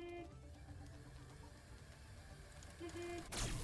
Hehehe. Hehehe.